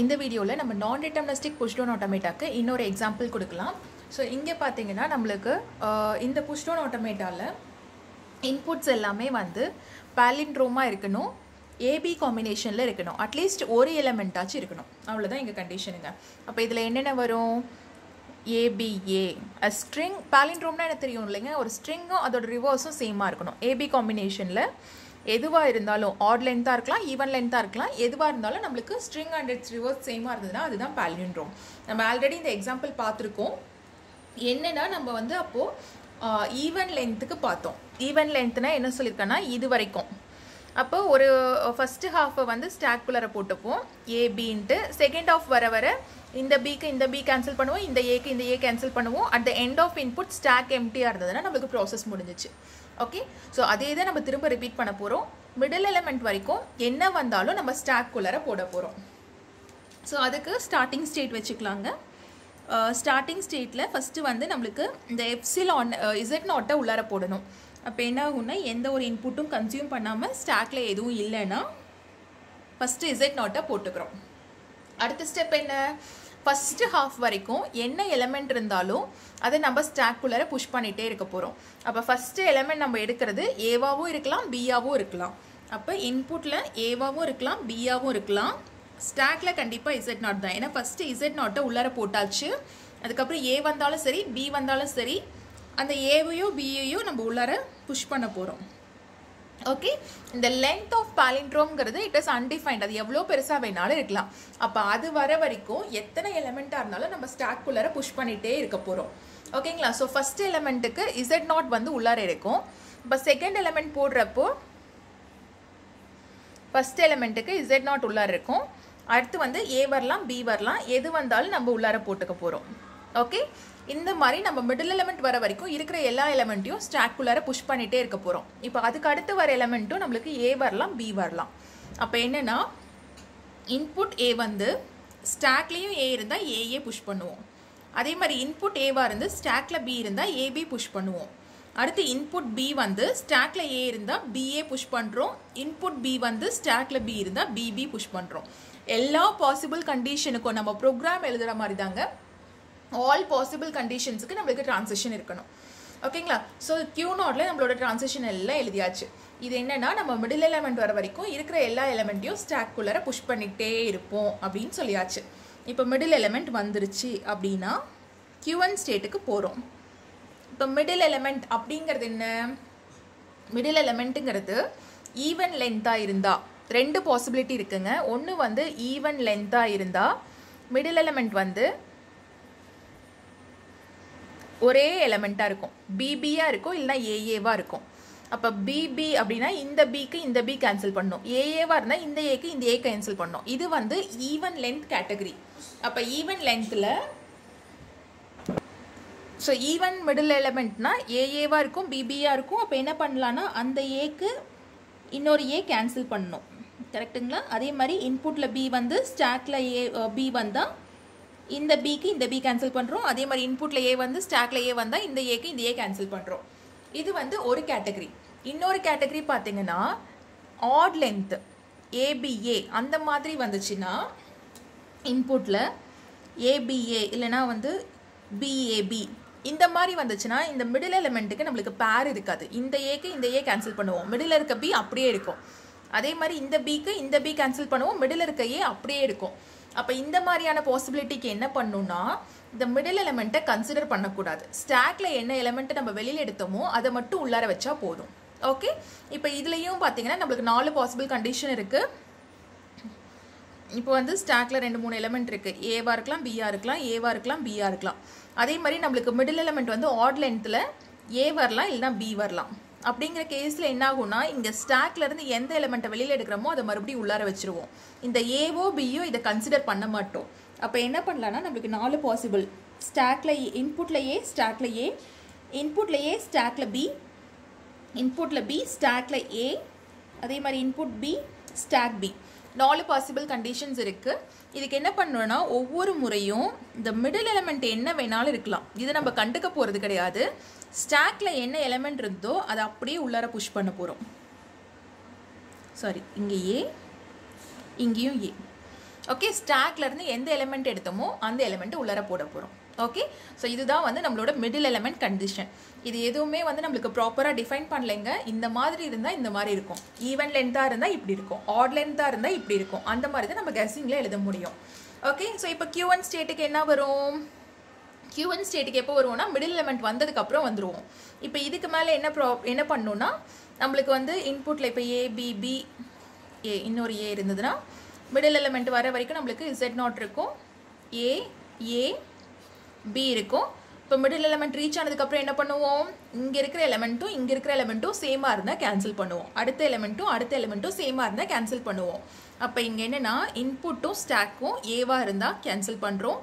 இந்த வீடியோவில் நம்ம நான் டிட்டர்மினிஸ்டிக் புஷ்டோன் ஆட்டோமேட்டாக்கு இன்னொரு எக்ஸாம்பிள் கொடுக்கலாம். ஸோ இங்கே பார்த்தீங்கன்னா நம்மளுக்கு இந்த புஷ்டோன் ஆட்டோமேட்டாவில் இன்புட்ஸ் எல்லாமே வந்து பேலின்ட்ரோமாக இருக்கணும் ஏபி காம்பினேஷனில் இருக்கணும். அட்லீஸ்ட் ஒரு எலமெண்ட்டாச்சும் இருக்கணும். அவ்வளோதான் எங்கள் கண்டிஷனுங்க அப்போ இதில் என்னென்ன வரும்? ஏபிஏ ஸ்ட்ரிங் பேலின்ட்ரோம்னா எனக்கு தெரியும் இல்லைங்க? ஒரு ஸ்ட்ரிங்கும் அதோட ரிவர்ஸும் சேமாக இருக்கணும். ஏபி காம்பினேஷனில் எதுவாக இருந்தாலும் ஆட் லென்த்தாக இருக்கலாம் ஈவன் லென்த்தாக இருக்கலாம். எதுவாக இருந்தாலும் நம்மளுக்கு ஸ்ட்ரிங் அண்ட் இட்ஸ் ரிவர்ஸ் சேமாக இருந்ததுன்னா அதுதான் பேலிண்ட்ரோம் நம்ம ஆல்ரெடி இந்த எக்ஸாம்பிள் பார்த்துருக்கோம். என்னென்னா நம்ம வந்து அப்போது ஈவன் லென்த்துக்கு பார்த்தோம். ஈவன் லென்த்னா என்ன சொல்லியிருக்கேன்னா இது வரைக்கும். அப்போ ஒரு ஃபஸ்ட்டு ஹாஃபை வந்து ஸ்டாக்குள்ளர போட்டுப்போம் ஏபின்ட்டு செகண்ட் ஆஃப் வர வர இந்த பிக்கு இந்த பி கேன்சல் பண்ணுவோம் இந்த ஏக்கு இந்த ஏ கேன்சல் பண்ணுவோம். At the end of input stack எம்டியாக இருந்ததுன்னா நம்மளுக்கு ப்ராசஸ் முடிஞ்சிச்சு. ஓகே ஸோ அதே தான் நம்ம திரும்ப ரிப்பீட் பண்ண போகிறோம் மிடில் எலமெண்ட் வரைக்கும் என்ன வந்தாலும் நம்ம ஸ்டாக்குள்ளர போட போகிறோம் ஸோ அதுக்கு ஸ்டார்டிங் ஸ்டேட் வச்சுக்கலாங்க. ஸ்டார்டிங் ஸ்டேட்டில் ஃபஸ்ட்டு வந்து நம்மளுக்கு இந்த எப்சிலான் இசட் நாட்டை உள்ளார போடணும். அப்போ என்ன ஆகும்னா எந்த ஒரு இன்புட்டும் கன்சியூம் பண்ணாமல் ஸ்டாக்ல எதுவும் இல்லைன்னா ஃபஸ்ட்டு இசட் நாட்டை போட்டுக்கிறோம். அடுத்த ஸ்டெப் என்ன? ஃபஸ்ட்டு ஹாஃப் வரைக்கும் என்ன எலமெண்ட் இருந்தாலும் அதை நம்ம ஸ்டாக்குள்ளார புஷ் பண்ணிகிட்டே இருக்க போகிறோம் அப்போ ஃபஸ்ட்டு எலமெண்ட் நம்ம எடுக்கிறது ஏவாவும் இருக்கலாம் பியாவும் இருக்கலாம். அப்போ இன்புட்டில் ஏவாவும் இருக்கலாம் பியாவும் இருக்கலாம். ஸ்டாக்ல கண்டிப்பாக இசட் நாட் தான். ஏன்னா ஃபஸ்ட்டு இசட் நாட்டை உள்ளார போட்டாச்சு. அதுக்கப்புறம் ஏ வந்தாலும் சரி பி வந்தாலும் சரி அந்த ஏவையோ பியையோ நம்ம உள்ளார புஷ் பண்ண போகிறோம் ஓகே இந்த லென்த் ஆஃப் பாலிண்ட்ரோம்ங்கிறது இட் இஸ் அன்டிஃபைன்ட் அது எவ்வளோ பெருசாக வேணாலும் இருக்கலாம். அப்போ அது வர வரைக்கும் எத்தனை எலமெண்ட்டாக இருந்தாலும் நம்ம ஸ்டாக்குள்ளார புஷ் பண்ணிகிட்டே இருக்க போகிறோம் ஓகேங்களா ஸோ ஃபஸ்ட் எலமெண்ட்டுக்கு இசட் நாட் வந்து உள்ளார இருக்கும். இப்போ செகண்ட் எலமெண்ட் போடுறப்போ ஃபஸ்ட் எலமெண்ட்டுக்கு இசட் நாட் உள்ளார இருக்கும். அடுத்து வந்து ஏ வரலாம் பி வரலாம். எது வந்தாலும் நம்ம உள்ளார போட்டுக்க போகிறோம் ஓகே இந்த மாதிரி நம்ம மிடில் எலமெண்ட் வர வரைக்கும் இருக்கிற எல்லா எலமெண்ட்டையும் ஸ்டாக்குள்ளார புஷ் பண்ணிகிட்டே இருக்க போகிறோம் இப்போ அதுக்கு அடுத்து வர எலமெண்ட்டும் நம்மளுக்கு ஏ வரலாம் பி வரலாம். அப்போ என்னென்னா இன்புட் ஏ வந்து ஸ்டாக்லேயும் ஏ இருந்தால் ஏஏ புஷ் பண்ணுவோம். அதே மாதிரி இன்புட் ஏவாக இருந்து ஸ்டாக்ல பி இருந்தால் ஏபி புஷ் பண்ணுவோம். அடுத்து இன்புட் பி வந்து ஸ்டாக்ல ஏ இருந்தால் பிஏ புஷ் பண்ணுறோம் இன்புட் பி வந்து ஸ்டாக்ல பி இருந்தால் பிபி புஷ் பண்ணுறோம் எல்லா பாசிபிள் கண்டிஷனுக்கும் நம்ம ப்ரோக்ராம் எழுதுகிற மாதிரி தாங்க ஆல் பாசிபிள் கண்டிஷன்ஸுக்கு நம்மளுக்கு ட்ரான்சிஷன் இருக்கணும். ஓகேங்களா ஸோ கியூ நாட்டில் நம்மளோட ட்ரான்சிஷன் எல்லாம் எழுதியாச்சு. இது என்னென்னா நம்ம மிடில் எலமெண்ட் வர வரைக்கும் இருக்கிற எல்லா எலமெண்ட்டையும் ஸ்டாக்குள்ளார புஷ் பண்ணிகிட்டே இருப்போம் அப்படின்னு சொல்லியாச்சு. இப்போ மிடில் எலமெண்ட் வந்துருச்சு அப்படின்னா கியூஎன் ஸ்டேட்டுக்கு போகிறோம் இப்போ மிடில் எலமெண்ட் அப்படிங்கிறது என்ன? மிடில் எலமெண்ட்டுங்கிறது ஈவன் லென்த்தாக இருந்தால் ரெண்டு பாசிபிலிட்டி இருக்குங்க. ஒன்று வந்து ஈவன் லென்த்தாக இருந்தால் மிடில் எலமெண்ட் வந்து ஒரே எலமெண்ட்டாக இருக்கும். பிபியாக இருக்கும் இல்லைனா ஏஏவாக இருக்கும். அப்போ பிபி அப்படின்னா இந்த பிக்கு இந்த பி கேன்சல் பண்ணும் ஏஏவாக இருந்தால் இந்த ஏக்கு இந்த ஏ கேன்சல் பண்ணும் இது வந்து ஈவன் லென்த் கேட்டகரி அப்போ ஈவன் லென்த்தில் ஸோ ஈவன் மிடில் எலமெண்ட்னா ஏஏவாக இருக்கும் பிபியாக இருக்கும். அப்போ என்ன பண்ணலான்னா அந்த ஏக்கு இன்னொரு ஏ கேன்சல் பண்ணணும். கரெக்டுங்களா அதே மாதிரி இன்புட்டில் பி வந்து ஸ்டாக்ல ஏ பி வந்தால் இந்த பிக்கு இந்த பி கேன்சல் பண்ணுறோம் அதே மாதிரி இன்புட்டில் ஏ வந்து ஸ்டாக்ல ஏ வந்தால் இந்த ஏக்கு இந்த ஏ கேன்சல் பண்ணுறோம் இது வந்து ஒரு கேட்டகரி இன்னொரு கேட்டகரி பார்த்தீங்கன்னா ஆட் லென்த் ஏபிஏ அந்த மாதிரி வந்துச்சுன்னா இன்புட்டில் ஏபிஏ இல்லைனா வந்து பிஏபி இந்த மாதிரி வந்துச்சுன்னா இந்த மிடில் எலிமெண்ட்டுக்கு நம்மளுக்கு பேர் இருக்காது. இந்த ஏக்கு இந்த ஏ கேன்சல் பண்ணுவோம். மிடில் இருக்க பி அப்படியே இருக்கும். அதே மாதிரி இந்த பிக்கு இந்த பி கேன்சல் பண்ணுவோம். மிடில் இருக்க ஏ அப்படியே இருக்கும். அப்போ இந்த மாதிரியான பாசிபிலிட்டிக்கு என்ன பண்ணுன்னா இந்த மிடில் எலமெண்ட்டை கன்சிடர் பண்ணக்கூடாது. ஸ்டாக்ல என்ன எலமெண்ட்டை நம்ம வெளியில் எடுத்தோமோ அதை மட்டும் உள்ளார வச்சா போதும். ஓகே இப்போ இதுலேயும் பார்த்தீங்கன்னா நம்மளுக்கு நாலு பாசிபிள் கண்டிஷன் இருக்குது இப்போ வந்து ஸ்டாக்ல ரெண்டு மூணு எலமெண்ட் இருக்குது ஏவாக இருக்கலாம் பிஆ இருக்கலாம் ஏவாக இருக்கலாம் பிஆ இருக்கலாம். அதே மாதிரி நம்மளுக்கு மிடில் எலமெண்ட் வந்து ஆட் லென்த்தில் ஏ வரலாம் இல்லைனா பி வரலாம். அப்படிங்கிற கேஸில் என்ன ஆகும்னா இங்கே ஸ்டாக்லேருந்து எந்த எலமெண்ட்டை வெளியில் எடுக்கிறோமோ அதை மறுபடியும் உள்ளார வச்சுருவோம். இந்த ஏவோ பியோ இதை கன்சிடர் பண்ண மாட்டோம். அப்போ என்ன பண்ணலான்னா நம்மளுக்கு நாலு பாசிபிள் ஸ்டாக்ல இன்புட்ல ஏ ஸ்டாக்ல ஏ இன்புட்ல ஏ ஸ்டாக்ல பி இன்புட்ல பி ஸ்டாக்ல ஏ அதே மாதிரி இன்புட் பி ஸ்டாக் பி நாலு பாசிபிள் கண்டிஷன்ஸ் இருக்குது இதுக்கு என்ன பண்ணணும்னா ஒவ்வொரு முறையும் இந்த மிடில் எலமெண்ட் என்ன வேணாலும் இருக்கலாம். இதை நம்ம கண்டுக்க போகிறது கிடையாது. ஸ்டாக்ல என்ன எலமெண்ட் இருந்தோ அதை அப்படியே உள்ளார புஷ் பண்ண போகிறோம் சாரி இங்கே ஏ இங்கேயும் ஏ ஓகே ஸ்டாக்லேருந்து எந்த எலமெண்ட் எடுத்தோமோ அந்த எலமெண்ட்டு உள்ளார போட போகிறோம் ஓகே ஸோ இதுதான் வந்து நம்மளோட மிடில் எலமெண்ட் கண்டிஷன் இது எதுவுமே வந்து நம்மளுக்கு ப்ராப்பராக டிஃபைன் பண்ணலைங்க. இந்த மாதிரி இருந்தால் இந்த மாதிரி இருக்கும். ஈவன் லென்த்தாக இருந்தால் இப்படி இருக்கும். ஆட் லென்த்தாக இருந்தால் இப்படி இருக்கும். அந்த மாதிரி தான் நம்ம கெஸ்ஸிங்கில் எழுத முடியும். ஓகே ஸோ இப்போ கியூஎன் ஸ்டேட்டுக்கு என்ன வரும்? கியூஎன் ஸ்டேட்டுக்கு எப்போ வருவோம்னா மிடில் எலிமெண்ட் வந்ததுக்கப்புறம் வந்துடுவோம் இப்போ இதுக்கு மேலே என்ன ப்ரா என்ன பண்ணணும்னா நம்மளுக்கு வந்து இன்புட்டில் இப்போ ஏபிபி ஏ இன்னொரு ஏ இருந்ததுன்னா மிடில் எலமெண்ட் வர வரைக்கும் நம்மளுக்கு இசட் நாட் இருக்கும். ஏ ஏ பி இருக்கும். இப்போ மிடில் எலமெண்ட் ரீச் ஆனதுக்கப்புறம் என்ன பண்ணுவோம்? இங்கே இருக்கிற எலமெண்ட்டும் இங்கே இருக்கிற எலமெண்ட்டும் சேமாக இருந்தால் கேன்சல் பண்ணுவோம். அடுத்த எலமெண்ட்டும் அடுத்த எலமெண்ட்டும் சேமாக இருந்தால் கேன்சல் பண்ணுவோம். அப்போ இங்கே என்னென்னா இன்புட்டும் ஸ்டாக்கும் ஏவாக இருந்தால் கேன்சல் பண்ணுறோம்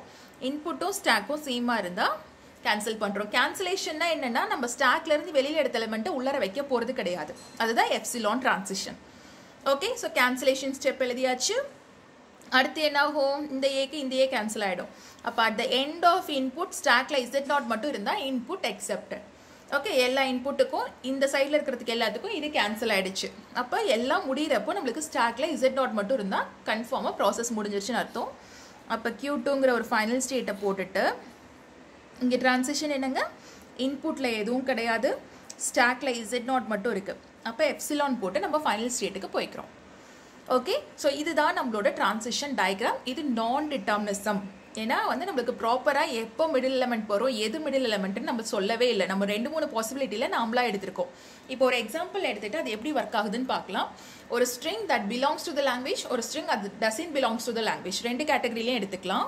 இன்புட்டும் ஸ்டாக்கும் சேமாக இருந்தால் கேன்சல் பண்ணுறோம் கேன்சலேஷன்னா என்னென்னா நம்ம ஸ்டாக்லேருந்து வெளியில் எடுத்த எலமெண்ட்டை உள்ளர வைக்க போகிறது கிடையாது. அதுதான் epsilon transition okay so cancellation step எழுதியாச்சு. அடுத்து என்னாகும்? இந்த ஏக்கு இந்த ஏ கேன்சல் ஆகிடும் அப்போ at the end of input ஸ்டாக்ல Z not மட்டும் இருந்தால் இன்புட் அக்செப்டட் ஓகே எல்லா இன்புட்டுக்கும் இந்த சைடில் இருக்கிறதுக்கு எல்லாத்துக்கும் இது கேன்சல் ஆகிடுச்சு அப்போ எல்லாம் முடிகிறப்போ நம்மளுக்கு ஸ்டாக்ல இசட் நாட் மட்டும் இருந்தால் கன்ஃபார்மாக ப்ராசஸ் முடிஞ்சிருச்சுன்னு அர்த்தம். அப்போ கியூ டூங்கிற ஒரு ஃபைனல் ஸ்டேட்டை போட்டுட்டு இங்கே ட்ரான்சிஷன் என்னங்க? இன்புட்டில் எதுவும் கிடையாது. ஸ்டாக்ல இசட் நாட் மட்டும் இருக்குது அப்போ எப்சிலான் போட்டு நம்ம ஃபைனல் ஸ்டேட்டுக்கு போய்க்கிறோம். ஓகே ஸோ இதுதான் நம்மளோட டிரான்சிஷன் டயக்ராம் இது நான் டிட்டர்மினிசம் ஏன்னா வந்து நம்மளுக்கு ப்ராப்பராக எப்போ மிடில் எலமெண்ட் வரும் எது மிடில் எலமெண்ட்னு நம்ம சொல்லவே இல்லை. நம்ம ரெண்டு மூணு பாசிபிலிட்டியில் நாமளா எடுத்திருக்கோம். இப்போ ஒரு எக்ஸாம்பிள் எடுத்துகிட்டு அது எப்படி ஒர்க் ஆகுதுன்னு பார்க்கலாம். ஒரு string that belongs to the language ஒரு ஸ்ட்ரிங் அது doesn't belongs to the language ரெண்டு கேட்டகரியிலையும் எடுத்துக்கலாம்.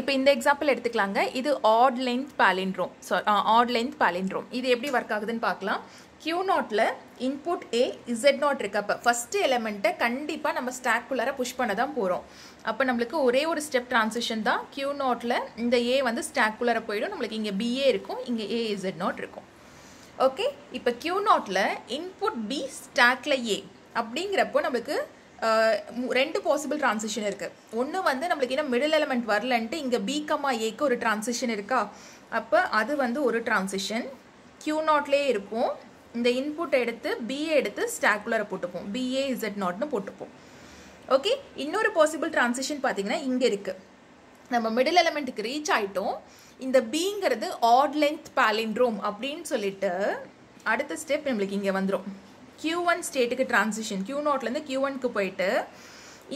இப்போ இந்த எக்ஸாம்பிள் எடுத்துக்கலாங்க. இது odd length palindrome so odd length palindrome இது எப்படி ஒர்க் ஆகுதுன்னு பார்க்கலாம். கியூ நாட்டில் இன்புட் ஏ இசட் நாட் இருக்கு. அப்போ ஃபஸ்ட்டு எலமெண்ட்டை கண்டிப்பாக நம்ம ஸ்டாக்குள்ளார புஷ் பண்ண தான் போகிறோம் அப்போ நம்மளுக்கு ஒரே ஒரு ஸ்டெப் ட்ரான்சிஷன் தான் கியூ நாட்டில் இந்த ஏ வந்து ஸ்டாக்குள்ளார போயிடும். நம்மளுக்கு இங்கே பிஏ இருக்கும் இங்கே ஏ இசட் நாட் இருக்கும். ஓகே இப்போ கியூ நாட்டில் இன்புட் பி ஸ்டாக்ல ஏ அப்படிங்கிறப்போ நம்மளுக்கு ரெண்டு பாசிபிள் ட்ரான்சிஷன் இருக்குது ஒன்று வந்து நம்மளுக்கு இன்னும் மிடில் எலமெண்ட் வரலன்ட்டு இங்கே பிகமா ஏக்கு ஒரு ட்ரான்சிஷன் இருக்கா? அப்போ அது வந்து ஒரு ட்ரான்சிஷன் கியூ நாட்லேயே இருக்கும் இந்த இன்புட் எடுத்து பிஏ எடுத்து ஸ்டாக்குலரை போட்டுப்போம். பிஏ இசட் நாட்னு போட்டுப்போம். ஓகே இன்னொரு பாசிபிள் ட்ரான்சிஷன் பார்த்தீங்கன்னா இங்கே இருக்குது நம்ம மிடில் எலமெண்ட்டுக்கு ரீச் ஆகிட்டோம் இந்த பிங்கிறது ஆட் லென்த் பேலிண்ட்ரோம் அப்படின்னு சொல்லிட்டு அடுத்த ஸ்டெப் நம்மளுக்கு இங்கே வந்துடும் கியூ ஒன் ஸ்டேட்டுக்கு ட்ரான்சிஷன் கியூ நாட்லேருந்து கியூ ஒன்க்கு போயிட்டு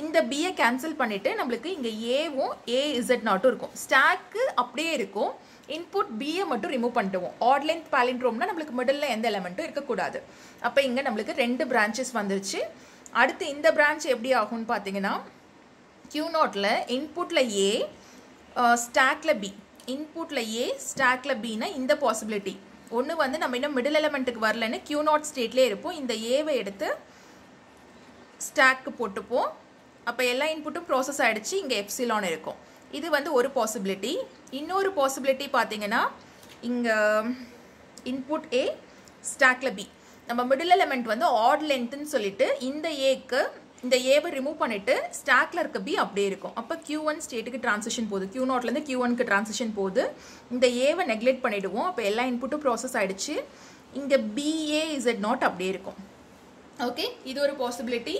இந்த பியை கேன்சல் பண்ணிவிட்டு நம்மளுக்கு இங்கே ஏவும் ஏ இசட் நாட்டும் இருக்கும். ஸ்டாக்கு அப்படியே இருக்கும். இன்புட் பியை மட்டும் ரிமூவ் பண்ணிட்டுவோம் ஆட் லென்த் பேலிண்ட்ரோம்னா நம்மளுக்கு மிடில் எந்த எலமெண்ட்டும் இருக்கக்கூடாது. அப்போ இங்கே நம்மளுக்கு ரெண்டு பிரான்ச்சஸ் வந்துருச்சு. அடுத்து இந்த பிரான்ச் எப்படி ஆகும்னு பார்த்தீங்கன்னா கியூ நோட்டில் இன்புட்டில் ஏ ஸ்டாக்கில் பி இன்புட்டில் ஏ ஸ்டாக்கில் பின்னா இந்த பாசிபிலிட்டி ஒன்று வந்து நம்ம இன்னும் மிடில் எலமெண்ட்டுக்கு வரலன்னு கியூ நாட் ஸ்டேட்லேயே இருப்போம். இந்த ஏவை எடுத்து ஸ்டாக்கு போட்டுப்போம். அப்போ எல்லா இன்புட்டும் ப்ராசஸ் ஆகிடுச்சு இங்கே எப்சிலான் இருக்கும். இது வந்து ஒரு பாசிபிலிட்டி இன்னொரு பாசிபிலிட்டி பார்த்தீங்கன்னா இங்கே இன்புட் ஏ ஸ்டாக்ல பி நம்ம மிடில் எலமெண்ட் வந்து ஆட் லென்த்துன்னு சொல்லிட்டு இந்த ஏக்கு இந்த ஏவை ரிமூவ் பண்ணிவிட்டு ஸ்டாக்ல இருக்க பி அப்படியே இருக்கும். அப்போ கியூ ஒன் ஸ்டேட்டுக்கு ட்ரான்சிஷன் போகுது. கியூ நாட்லேருந்து கியூ ஒனுக்கு ட்ரான்சிஷன் போகுது. இந்த ஏவை நெக்லெக்ட் பண்ணிவிடுவோம் அப்போ எல்லா இன்புட்டும் ப்ராசஸ் ஆகிடுச்சு இங்கே பிஏ இசட் நாட் அப்படியே இருக்கும். ஓகே இது ஒரு பாசிபிலிட்டி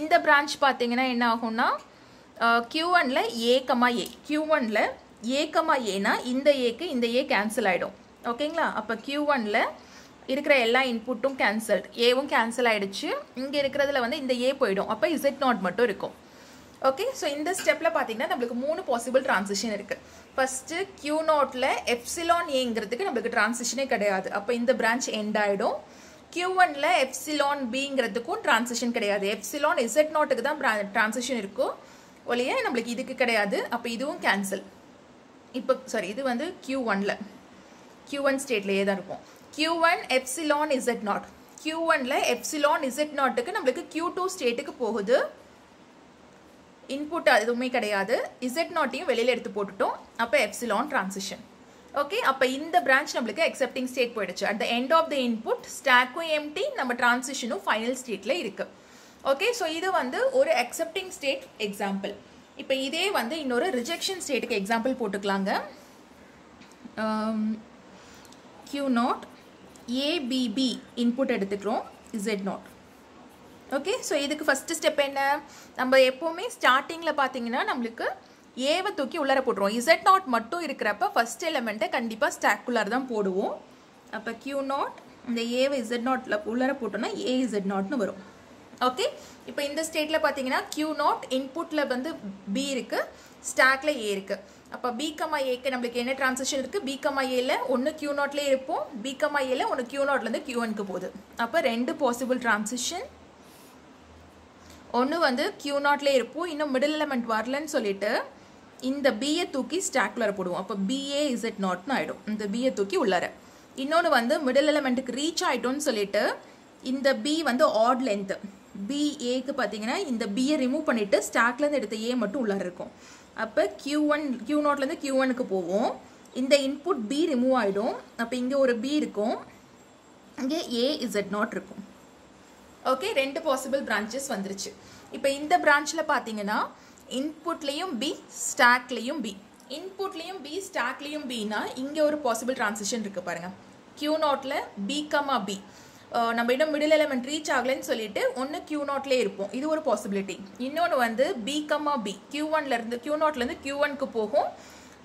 இந்த பிரான்ச் பார்த்தீங்கன்னா என்ன ஆகும்னா கியூ ஒனில் ஏ கமா ஏ கியூ ஒனில் ஏ கமா ஏனா இந்த ஏக்கு இந்த ஏ கேன்சல் ஆகிடும் ஓகேங்களா? அப்போ கியூ ஒனில் இருக்கிற எல்லா இன்புட்டும் கேன்சல்ட் ஏவும் கேன்சல் ஆகிடுச்சு இங்கே இருக்கிறதுல வந்து இந்த ஏ போயிடும். அப்போ இசட் நாட் மட்டும் இருக்கும். ஓகே? ஸோ இந்த ஸ்டெப்பில் பார்த்தீங்கன்னா நம்மளுக்கு மூணு பாசிபிள் ட்ரான்சிஷன் இருக்குது ஃபஸ்ட்டு கியூ நோட்டில் எஃப்சிலான் ஏங்கிறதுக்கு நம்மளுக்கு ட்ரான்சிஷனே கிடையாது. அப்போ இந்த பிரான்ச் எண்ட் ஆகிடும் கியூ ஒனில் எஃப்சிலான் பிங்கிறதுக்கும் ட்ரான்சிஷன் கிடையாது. எஃப்சிலான் இசட் நாட்டுக்கு தான் ட்ரான்சிஷன் இருக்கும். ஒழிய நம்மளுக்கு இதுக்கு கிடையாது. அப்போ இதுவும் கேன்சல் இப்போ சாரி இது வந்து கியூ ஒனில் கியூ ஒன் ஸ்டேட்லேயே தான் இருக்கும். Q one epsilon Z nought Q ஒனில் எப்சிலான் இசட் நாட்டுக்கு நம்மளுக்கு கியூ டூ ஸ்டேட்டுக்கு போகுது. இன்புட் எதுவுமே கிடையாது. இசட் நாட்டையும் வெளியில் எடுத்து போட்டுட்டோம். அப்போ எப்சிலான் ட்ரான்சிஷன் ஓகே அப்போ இந்த பிரான்ச் நம்மளுக்கு அக்செப்டிங் ஸ்டேட் போயிடுச்சு. At the end of the input ஸ்டாக்கும் empty நம்ம ட்ரான்சிஷனும் ஃபைனல் ஸ்டேட்டில் இருக்குது ஓகே ஸோ இது வந்து ஒரு அக்செப்டிங் ஸ்டேட் எக்ஸாம்பிள் இப்போ இதே வந்து இன்னொரு ரிஜெக்ஷன் ஸ்டேட்டுக்கு எக்ஸாம்பிள் போட்டுக்கலாங்க. கியூ நாட் ஏபிபி இன்புட் எடுத்துக்கிறோம் இசட் நாட் ஓகே ஸோ இதுக்கு ஃபஸ்ட்டு ஸ்டெப் என்ன? நம்ம எப்போவுமே ஸ்டார்டிங்கில் பார்த்தீங்கன்னா நம்மளுக்கு ஏவை தூக்கி உள்ளார போட்டுருவோம். இசட் நாட் மட்டும் இருக்கிறப்ப ஃபஸ்ட் எலமெண்ட்டை கண்டிப்பாக ஸ்டாக்குள்ளார் தான் போடுவோம். அப்போ கியூ நாட் இந்த ஏவை இசட் நாட்டில் உள்ளார போட்டோம்னா ஏ இசட் நாட்னு வரும். ஓகே இப்போ இந்த ஸ்டேட்டில் பார்த்தீங்கன்னா கியூ நாட் இன்புட்டில் வந்து பி இருக்குது ஸ்டாக்ல ஏ இருக்குது அப்போ பி கமா ஏக்கு நம்மளுக்கு என்ன ட்ரான்சிஷன் இருக்குது பி கமா ஏல ஒன்று கியூ நாட்லேயே இருப்போம். பி கமா ஏல ஒன்று கியூ நாட்லேருந்து கியூஎனுக்கு போகுது. அப்போ ரெண்டு பாசிபிள் ட்ரான்சிஷன் ஒன்று வந்து கியூ நாட்லேயே இருப்போம். இன்னும் மிடில் எலமெண்ட் வரலன்னு சொல்லிட்டு இந்த பிஏ தூக்கி ஸ்டாக்ல போடுவோம். அப்போ பிஏ இசட் நாட்னு ஆகிடும் இந்த பிஏ தூக்கி உள்ளார. இன்னொன்று வந்து மிடில் எலமெண்ட்டுக்கு ரீச் ஆகிட்டோன்னு சொல்லிட்டு இந்த பி வந்து ஆட் லென்த்து பிஏக்கு பார்த்தீங்கன்னா இந்த பியை ரிமூவ் பண்ணிவிட்டு ஸ்டாக்லேருந்து எடுத்த ஏ மட்டும் உள்ளார இருக்கும். அப்போ கியூ ஒன் கியூ நாட்லேருந்து கியூ ஒனுக்கு போவோம். இந்த இன்புட் பி ரிமூவ் ஆகிடும் அப்போ இங்கே ஒரு பி இருக்கும். இங்கே ஏ இசட் நாட் இருக்கும். ஓகே ரெண்டு பாசிபிள் பிரான்ச்சஸ் வந்துருச்சு. இப்போ இந்த பிரான்ச்சில் பார்த்தீங்கன்னா இன்புட்லேயும் பி ஸ்டாக்லேயும் பி இன்புட்லேயும் பி ஸ்டாக்லேயும் பின்னா இங்கே ஒரு பாசிபிள் ட்ரான்சிஷன் இருக்குது பாருங்கள் கியூ நாட்டில் பி கமா பி நம்ம இன்னும் மிடில் எலமெண்ட் ரீச் ஆகலைன்னு சொல்லிட்டு ஒன்று கியூ நாட்லேயே இருப்போம். இது ஒரு பாசிபிலிட்டி இன்னொன்று வந்து பி கம்மா பி கியூ ஒன்லேருந்து கியூ நாட்லேருந்து கியூ ஒனுக்கு போகும்.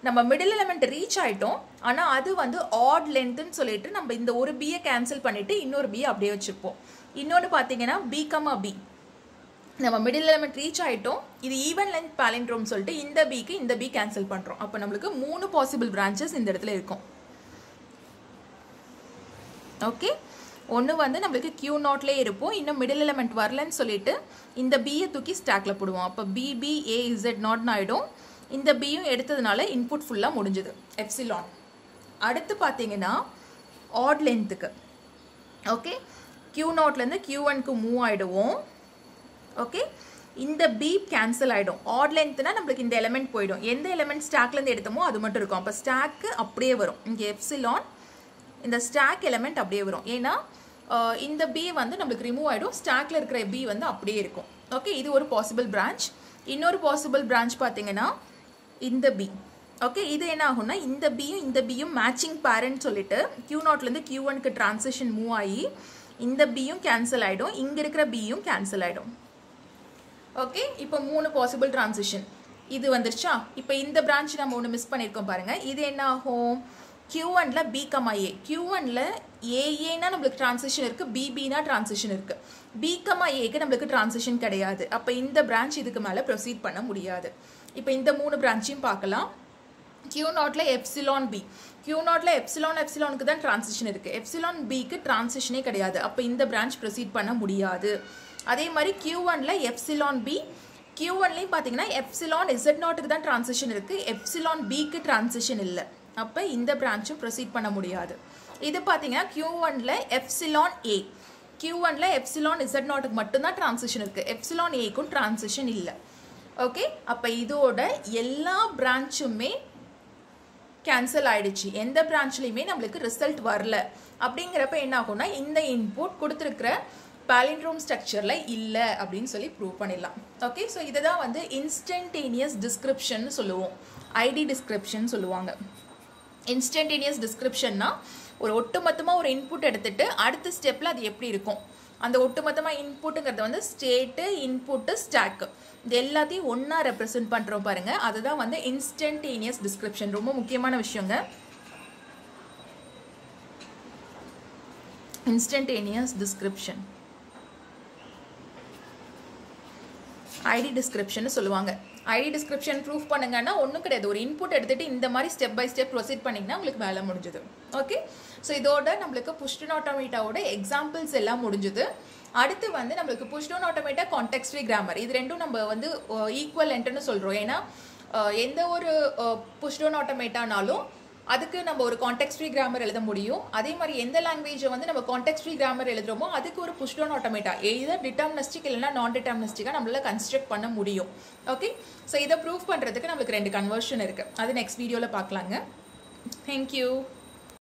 நம்ம மிடில் எலமெண்ட் ரீச் ஆகிட்டோம் ஆனால் அது வந்து ஆட் லென்த்துன்னு சொல்லிட்டு நம்ம இந்த ஒரு பியை கேன்சல் பண்ணிவிட்டு இன்னொரு பியை அப்படியே வச்சுருப்போம் இன்னொன்று பார்த்தீங்கன்னா பிகமா பி நம்ம மிடில் எலமெண்ட் ரீச் ஆகிட்டோம் இது ஈவன் லென்த் பேலண்ட்ரோம் சொல்லிட்டு இந்த பிக்கு இந்த பி கேன்சல் பண்ணுறோம் அப்போ நம்மளுக்கு மூணு பாசிபிள் பிரான்ச்சஸ் இந்த இடத்துல இருக்கும். ஓகே ஒன்று வந்து நம்மளுக்கு கியூ நாட்லேயே இருப்போம். இன்னும் மிடில் எலமெண்ட் வரலன்னு சொல்லிட்டு இந்த பியை தூக்கி ஸ்டாக்ல போடுவோம். அப்போ பிபி ஏ இசட் நாட்னு ஆகிடும் இந்த பியும் எடுத்ததுனால இன்புட் ஃபுல்லாக முடிஞ்சுது. எப்சிலான் அடுத்து பார்த்தீங்கன்னா ஆட் லென்த்துக்கு ஓகே கியூ நாட்லேருந்து கியூ ஒன்க்கு மூவ் ஆகிடுவோம் ஓகே இந்த பி கேன்சல் ஆகிடும் ஆட் லென்த்னா நம்மளுக்கு இந்த எலமெண்ட் போயிடும். எந்த எலமெண்ட் ஸ்டாக்லேருந்து எடுத்தோமோ அது மட்டும் இருக்கும். அப்போ ஸ்டாக்கு அப்படியே வரும். இங்கே எப்சிலான் இந்த ஸ்டாக் எலமெண்ட் அப்படியே வரும். ஏன்னா இந்த பி வந்து நம்மளுக்கு ரிமூவ் ஆகிடும் ஸ்டாக்ல இருக்கிற பி வந்து அப்படியே இருக்கும். ஓகே இது ஒரு பாசிபிள் பிரான்ச் இன்னொரு பாசிபிள் பிரான்ச் பார்த்தீங்கன்னா இந்த பி ஓகே இது என்ன ஆகும்னா இந்த பியும் இந்த பியும் மேட்சிங் பேரண்ட் சொல்லிட்டு கியூ நாட்லேருந்து கியூ ஒனுக்கு டிரான்சேஷன் மூவ் ஆகி இந்த பியும் கேன்சல் ஆகிடும் இங்கே இருக்கிற பியும் கேன்சல் ஆகிடும் ஓகே இப்போ மூணு பாசிபிள் டிரான்சிஷன் இது வந்துருச்சா? இப்போ இந்த பிரான்ச் நம்ம ஒன்று மிஸ் பண்ணியிருக்கோம் பாருங்கள் இது என்ன ஆகும்? கியூ ஒன்ல பி கமா ஏ கியூ ஒன்ல ஏஏனா நம்மளுக்கு ட்ரான்சிஷன் இருக்குது பிபினா ட்ரான்சிஷன் இருக்குது பி கமா ஏக்கு நம்மளுக்கு ட்ரான்சிஷன் கிடையாது. அப்போ இந்த பிரான்ச் இதுக்கு மேலே ப்ரொசீட் பண்ண முடியாது. இப்போ இந்த மூணு பிரான்ச்சையும் பார்க்கலாம். கியூ நாட்டில் எப்சிலான் பி கியூ நாட்டில் எப்சிலான் எப்சிலானுக்கு தான் ட்ரான்சிஷன் இருக்குது எப்சிலான் பிக்கு ட்ரான்சிஷனே கிடையாது. அப்போ இந்த பிரான்ச் ப்ரொசீட் பண்ண முடியாது. அதே மாதிரி கியூ ஒனில் எப்சிலான் பி கியூ ஒன்லேயும் பார்த்தீங்கன்னா எப்சிலான் இசட் நாட்டுக்கு தான் ட்ரான்சிஷன் இருக்குது எப்சிலான் பிக்கு ட்ரான்சிஷன் இல்லை. அப்போ இந்த பிரான்ச்சும் ப்ரொசீட் பண்ண முடியாது. இது பார்த்தீங்கன்னா கியூ ஒனில் எஃப்சிலான் ஏ கியூ ஒனில் எஃப்சிலான் இசட் நாட்டுக்கு மட்டும்தான் ட்ரான்சிஷன் இருக்குது எஃப்சிலான் ஏக்கும் ட்ரான்சிஷன் இல்லை. ஓகே அப்போ இதோட எல்லா பிரான்ச்சுமே கேன்சல் ஆகிடுச்சு எந்த பிரான்ச்லேயுமே நம்மளுக்கு ரிசல்ட் வரல. அப்படிங்கிறப்ப என்ன ஆகும்னா இந்த இன்புட் கொடுத்துருக்கிற பேலிண்ட்ரோம் ஸ்ட்ரக்சரில் இல்லை அப்படின்னு சொல்லி ப்ரூவ் பண்ணிடலாம். ஓகே ஸோ இதை தான் வந்து இன்ஸ்டன்டேனியஸ் டிஸ்கிரிப்ஷன் சொல்லுவோம். ஐடி டிஸ்கிரிப்ஷன் சொல்லுவாங்க. இன்ஸ்டன்டேனியஸ் டிஸ்கிரிப்ஷன்னா ஒரு ஒட்டுமொத்தமாக ஒரு இன்புட் எடுத்துட்டு அடுத்த ஸ்டெப்பில் அது எப்படி இருக்கும்? அந்த ஒட்டுமொத்தமாக இன்புட்டுங்கிறது வந்து ஸ்டேட்டு இன்புட்டு ஸ்டாக்கு இது எல்லாத்தையும் ஒன்றா ரெப்ரசென்ட் பண்ணுறோம் பாருங்கள் அதுதான் வந்து இன்ஸ்டன்டேனியஸ் டிஸ்கிரிப்ஷன் ரொம்ப முக்கியமான விஷயங்க. இன்ஸ்டன்டேனியஸ் டிஸ்கிரிப்ஷன் ஐடி டிஸ்கிரிப்ஷன் சொல்லுவாங்க. ஐடி டிஸ்கிரிப்ஷன் ப்ரூஃப் பண்ணுங்கன்னா ஒன்றும் கிடையாது. ஒரு இன்புட் எடுத்துகிட்டு இந்த மாதிரி ஸ்டெப் பை ஸ்டெப் ப்ரொசீட் பண்ணிங்கன்னா உங்களுக்கு வேலை முடிஞ்சுது. ஓகே ஸோ இதோட நம்மளுக்கு புஷ்டன் ஆட்டோமேட்டாவோட எக்ஸாம்பிள்ஸ் எல்லாம் முடிஞ்சுது. அடுத்து வந்து நம்மளுக்கு புஷ்டன் ஆட்டோமேட்டா கான்டெக்ஸ்ட்ரி கிராமர் இது ரெண்டும் நம்ம வந்து uh, ஈக்குவல் என்ட்டுன்னு சொல்கிறோம் ஏன்னா uh, எந்த ஒரு uh, புஷ்டன் ஆட்டோமேட்டானாலும் அதுக்கு நம்ம ஒரு கான்டெக்ட் ஃப்ரீ கிராமர் எழுத முடியும். அதே மாதிரி எந்த லாங்குவேஜை வந்து நம்ம கான்டெக்ட் ஃப்ரீ கிராமர் எழுதுறோமோ அதுக்கு ஒரு புஷ்டோன் ஆட்டோமேட்டா எய்தர் டிட்டர்மினிஸ்டிக் இல்லைனா நான் டிட்டர்மினிஸ்டிக்காக நம்மளால கன்ஸ்ட்ரக்ட் பண்ண முடியும். ஓகே ஸோ இதை ப்ரூவ் பண்ணுறதுக்கு நம்மளுக்கு ரெண்டு கன்வர்ஷன் இருக்குது அது நெக்ஸ்ட் வீடியோவில் பார்க்கலாங்க. தேங்க்யூ